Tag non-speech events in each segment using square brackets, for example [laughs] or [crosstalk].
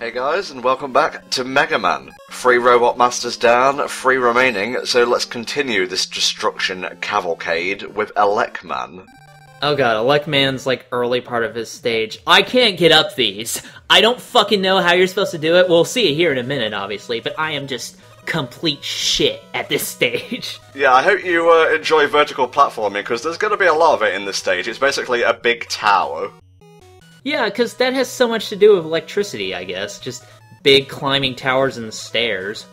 Hey guys, and welcome back to Mega Man. Three Robot Masters down, three remaining, so let's continue this destruction cavalcade with Elecman. Oh god, Elecman's like early part of his stage. I can't get up these. I don't fucking know how you're supposed to do it. We'll see it here in a minute, obviously, but I am just complete shit at this stage. [laughs] Yeah, I hope you uh, enjoy vertical platforming, because there's going to be a lot of it in this stage. It's basically a big tower. Yeah, because that has so much to do with electricity, I guess. Just big climbing towers and stairs.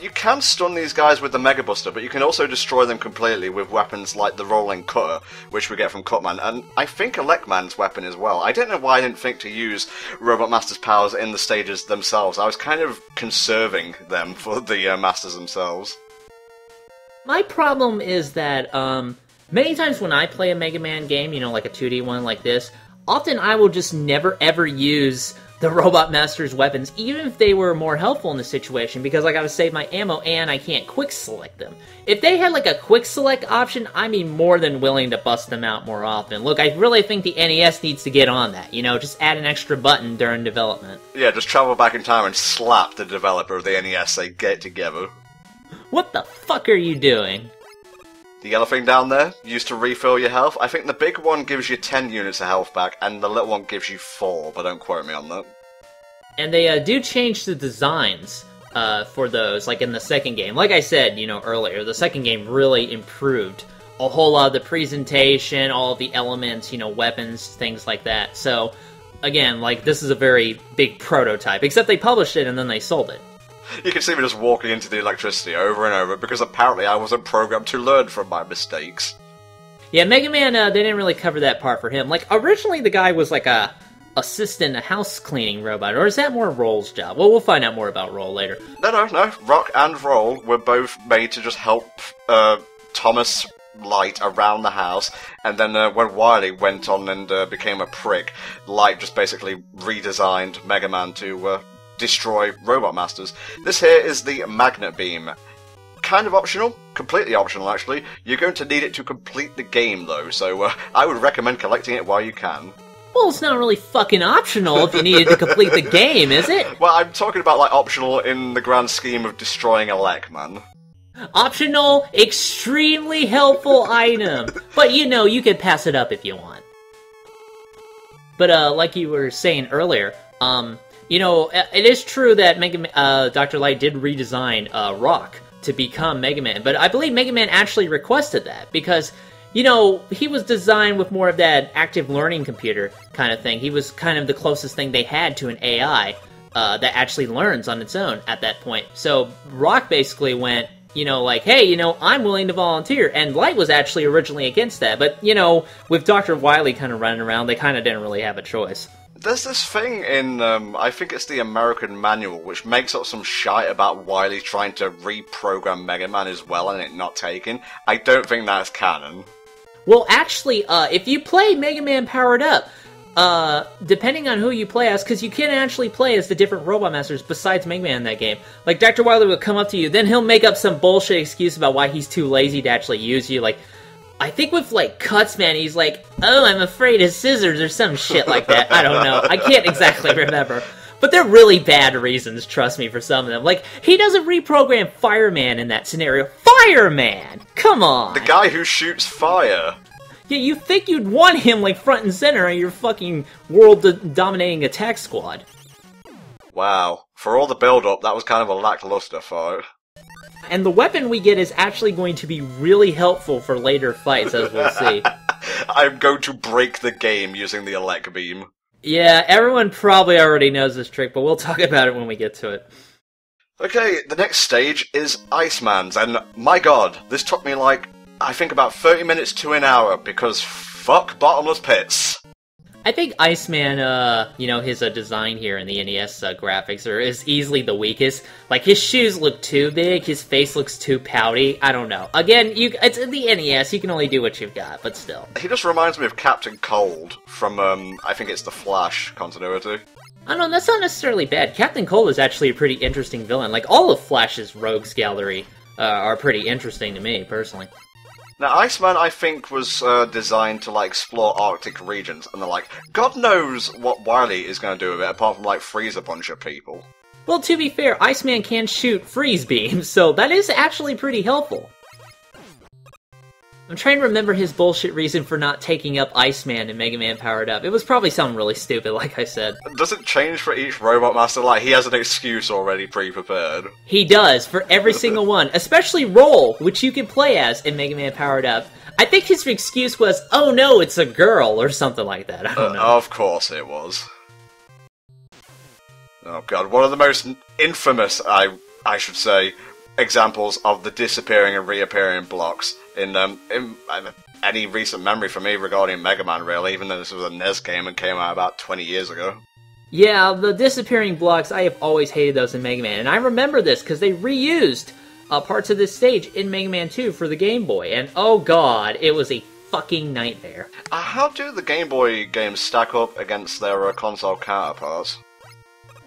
You can stun these guys with the Mega Buster, but you can also destroy them completely with weapons like the Rolling Cutter, which we get from Cutman, and I think Elecman's weapon as well. I don't know why I didn't think to use Robot Master's powers in the stages themselves. I was kind of conserving them [laughs] for the uh, Masters themselves. My problem is that, um, many times when I play a Mega Man game, you know, like a 2D one like this, often I will just never ever use the Robot Master's weapons, even if they were more helpful in the situation, because I gotta save my ammo and I can't quick select them. If they had like a quick select option, I'd be more than willing to bust them out more often. Look, I really think the NES needs to get on that, you know, just add an extra button during development. Yeah, just travel back in time and slap the developer of the NES, they get together. What the fuck are you doing? The yellow thing down there, used to refill your health. I think the big one gives you 10 units of health back, and the little one gives you 4, but don't quote me on that. And they uh, do change the designs uh, for those, like in the second game. Like I said, you know, earlier, the second game really improved a whole lot of the presentation, all of the elements, you know, weapons, things like that. So, again, like, this is a very big prototype, except they published it and then they sold it. You can see me just walking into the electricity over and over because apparently I wasn't programmed to learn from my mistakes. Yeah, Mega Man, uh, they didn't really cover that part for him. Like, originally the guy was like a assistant, a house cleaning robot, or is that more Roll's job? Well, we'll find out more about Roll later. No, no, no. Rock and Roll were both made to just help uh, Thomas Light around the house, and then uh, when Wily went on and uh, became a prick, Light just basically redesigned Mega Man to uh, destroy Robot Masters. This here is the Magnet Beam. Kind of optional, completely optional actually. You're going to need it to complete the game though, so uh, I would recommend collecting it while you can. Well, it's not really fucking optional if you needed to complete the game, is it? [laughs] Well, I'm talking about like optional in the grand scheme of destroying Elecman. Optional, extremely helpful item. But you know, you can pass it up if you want. But uh, like you were saying earlier, um, you know, it is true that Mega uh, Dr. Light did redesign uh, Rock to become Mega Man, but I believe Mega Man actually requested that because, you know, he was designed with more of that active learning computer kind of thing. He was kind of the closest thing they had to an AI uh, that actually learns on its own at that point. So Rock basically went, you know, like, hey, you know, I'm willing to volunteer. And Light was actually originally against that. But, you know, with Dr. Wily kind of running around, they kind of didn't really have a choice. There's this thing in, um, I think it's the American Manual, which makes up some shite about Wily trying to reprogram Mega Man as well and it not taking. I don't think that's canon. Well, actually, uh, if you play Mega Man Powered Up, uh, depending on who you play as, because you can actually play as the different Robot Masters besides Mega Man in that game. Like, Dr. Wily will come up to you, then he'll make up some bullshit excuse about why he's too lazy to actually use you. Like, I think with like Cuts Man, he's like, "Oh, I'm afraid of scissors" or some shit like that. I don't know. I can't exactly [laughs] remember. But they're really bad reasons, trust me, for some of them. Like, he doesn't reprogram Fireman in that scenario. Fireman! Come on! The guy who shoots fire! Yeah, you think you'd want him, like, front and center on your fucking world-dominating attack squad. Wow. For all the build-up, that was kind of a lackluster fight. And the weapon we get is actually going to be really helpful for later fights, as we'll see. [laughs] I'm going to break the game using the Elec Beam. Yeah, everyone probably already knows this trick, but we'll talk [laughs] about it when we get to it. Okay, the next stage is Iceman's, and my god, this took me like, I think about 30 minutes to an hour, because fuck bottomless pits. I think Iceman, uh, you know, his uh, design here in the NES uh, graphics are is easily the weakest. Like his shoes look too big, his face looks too pouty. I don't know. Again, you it's in the NES. You can only do what you've got, but still. He just reminds me of Captain Cold from, um, I think it's the Flash continuity. I don't know. That's not necessarily bad. Captain Cold is actually a pretty interesting villain. Like all of Flash's rogues gallery uh, are pretty interesting to me personally. Now, Iceman, I think, was uh, designed to like explore Arctic regions, and they're like, God knows what Wily is going to do with it, apart from like freeze a bunch of people. Well, to be fair, Iceman can shoot freeze beams, [laughs] so that is actually pretty helpful. I'm trying to remember his bullshit reason for not taking up Iceman in Mega Man Powered Up. It was probably something really stupid, like I said. Does it change for each Robot Master? Like, he has an excuse already pre-prepared. He does, for every single one, especially Roll, which you can play as in Mega Man Powered Up. I think his excuse was, oh no, it's a girl, or something like that. I don't Uh, know. of course it was. Oh god, one of the most infamous, I I should say, examples of the disappearing and reappearing blocks in um in uh, any recent memory for me regarding Mega Man. Really, even though this was a NES game and came out about twenty years ago. Yeah, the disappearing blocks, I have always hated those in Mega Man. And I remember this because they reused uh, parts of this stage in Mega Man 2 for the Game Boy. And oh god, it was a fucking nightmare. Uh, how do the Game Boy games stack up against their uh, console counterparts?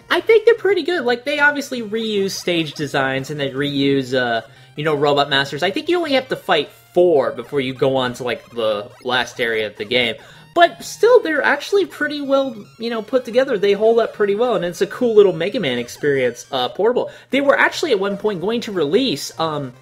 I think they're pretty good. Like, they obviously reuse stage designs and they reuse, uh, you know, Robot Masters. I think you only have to fight four before you go on to, like, the last area of the game. But still, they're actually pretty well, you know, put together. They hold up pretty well, and it's a cool little Mega Man experience, uh, portable. They were actually at one point going to release, um,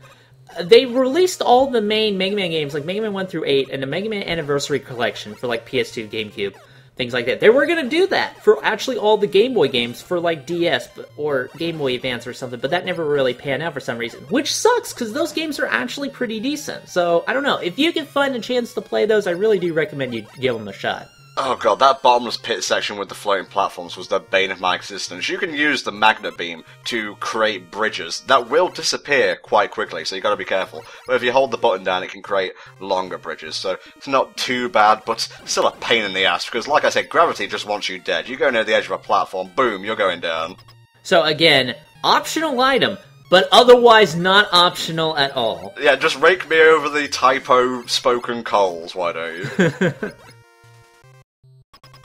they released all the main Mega Man games, like Mega Man 1 through 8, and the Mega Man Anniversary Collection for like PS2, GameCube, things like that. They were gonna do that for actually all the Game Boy games for like DS or Game Boy Advance or something, but that never really panned out for some reason, which sucks because those games are actually pretty decent. So I don't know if you can find a chance to play those, I really do recommend you give them a shot. Oh god, that bottomless pit section with the floating platforms was the bane of my existence. You can use the magnet beam to create bridges that will disappear quite quickly, so you gotta be careful. But if you hold the button down, it can create longer bridges, so it's not too bad, but still a pain in the ass, because like I said, gravity just wants you dead. You go near the edge of a platform, boom, you're going down. So again, optional item, but otherwise not optional at all. Yeah, just rake me over the typo spoken coals, why don't you? [laughs]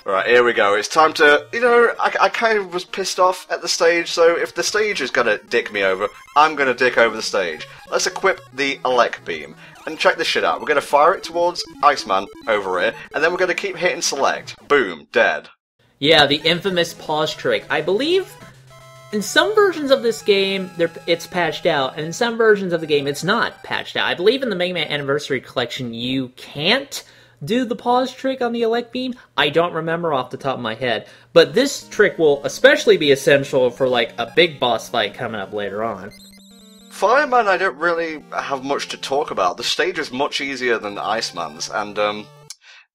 Right, here we go. It's time to, you know, I, I kind of was pissed off at the stage, so if the stage is gonna dick me over, I'm gonna dick over the stage. Let's equip the Elec Beam. And check this shit out. We're gonna fire it towards Iceman over here, and then we're gonna keep hitting select. Boom, dead. Yeah, the infamous pause trick. I believe in some versions of this game, it's patched out, and in some versions of the game, it's not patched out. I believe in the Mega Man Anniversary Collection, you can't do the pause trick on the Elec Beam. I don't remember off the top of my head, but this trick will especially be essential for like a big boss fight coming up later on. Fireman, I don't really have much to talk about. The stage is much easier than Iceman's, and, um,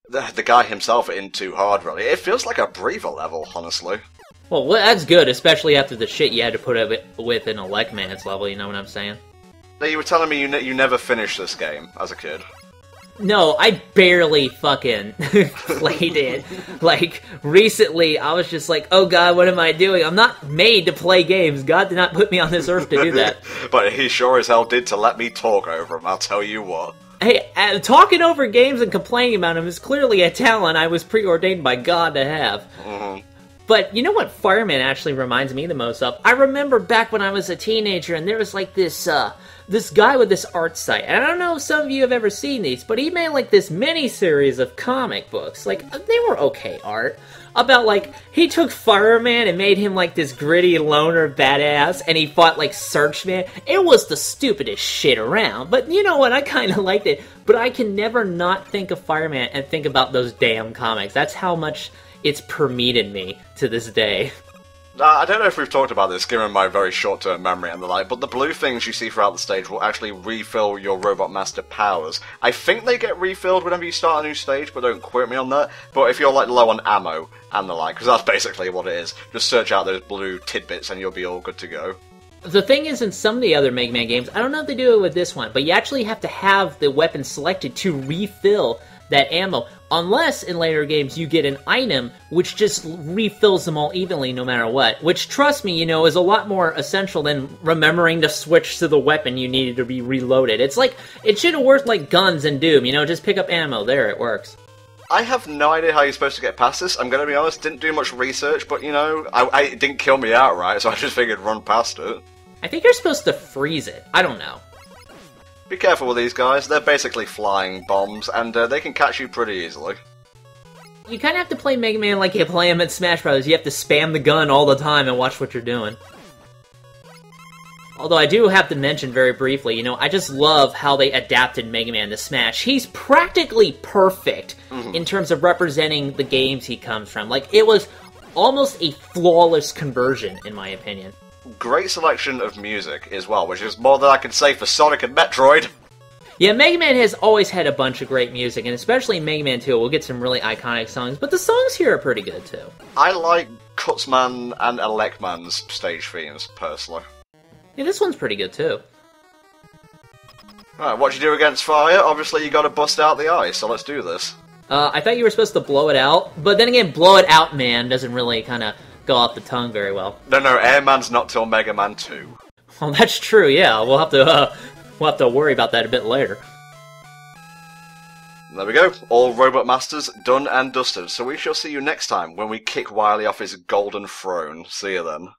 the, the guy himself ain't too hard, really. It feels like a breather level, honestly. Well, that's good, especially after the shit you had to put up with- in Elecman's level. You know what I'm saying? Now, you were telling me you, ne- you never finished this game as a kid. No, I barely fucking [laughs] played it. Like, recently, I was just like, oh god, what am I doing? I'm not made to play games. God did not put me on this earth to do [laughs] that. but he sure as hell did to let me talk over him, I'll tell you what. hey, uh, talking over games and complaining about them is clearly a talent I was preordained by God to have. But you know what Fireman actually reminds me the most of? I remember back when I was a teenager and there was like this uh this guy with this art site. And I don't know if some of you have ever seen these, but he made like this mini series of comic books. Like uh, they were okay art. About like he took Fireman and made him like this gritty loner badass and he fought like Searchman. It was the stupidest shit around. But you know what? I kinda liked it. But I can never not think of Fireman and think about those damn comics. That's how much it's permeated me to this day. [laughs] I don't know if we've talked about this, given my very short-term memory and the like, but the blue things you see throughout the stage will actually refill your Robot Master powers. I think they get refilled whenever you start a new stage, but don't quote me on that. But if you're like low on ammo and the like, because that's basically what it is, just search out those blue tidbits and you'll be all good to go. The thing is, in some of the other Mega Man games, I don't know if they do it with this one, but you actually have to have the weapon selected to refill that ammo. Unless in later games you get an item which just refills them all evenly no matter what. Which, trust me, you know, is a lot more essential than remembering to switch to the weapon you needed to be reloaded. It's like, it should have worked like guns in Doom, you know, just pick up ammo, there, it works. I have no idea how you're supposed to get past this. I'm going to be honest, didn't do much research, but you know, I, I it didn't kill me outright, so I just figured run past it. I think you're supposed to freeze it. I don't know. Be careful with these guys. They're basically flying bombs, and uh, they can catch you pretty easily. You kind of have to play Mega Man like you play him at Smash Bros. You have to spam the gun all the time and watch what you're doing. Although I do have to mention very briefly, you know, I just love how they adapted Mega Man to Smash. He's practically perfect in terms of representing the games he comes from. Like, it was almost a flawless conversion, in my opinion. Great selection of music as well, which is more than I can say for Sonic and Metroid. Yeah, Mega Man has always had a bunch of great music, and especially Mega Man 2, we'll get some really iconic songs, but the songs here are pretty good too. I like Cutman and Elecman's stage themes, personally. Yeah, this one's pretty good too. Alright, what you do against fire? Obviously, you gotta bust out the ice, so let's do this. Uh, I thought you were supposed to blow it out, but then again, blow it out, man, doesn't really kind of go off the tongue very well. No, no, Airman's not till Mega Man 2. Well, that's true. Yeah, we'll have to uh, we'll have to worry about that a bit later. There we go. All Robot Masters done and dusted. So we shall see you next time when we kick Wily off his golden throne. See you then.